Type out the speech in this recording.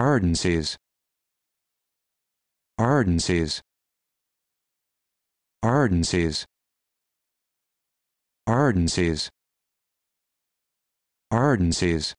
ardencies ardencies ardencies ardencies ardencies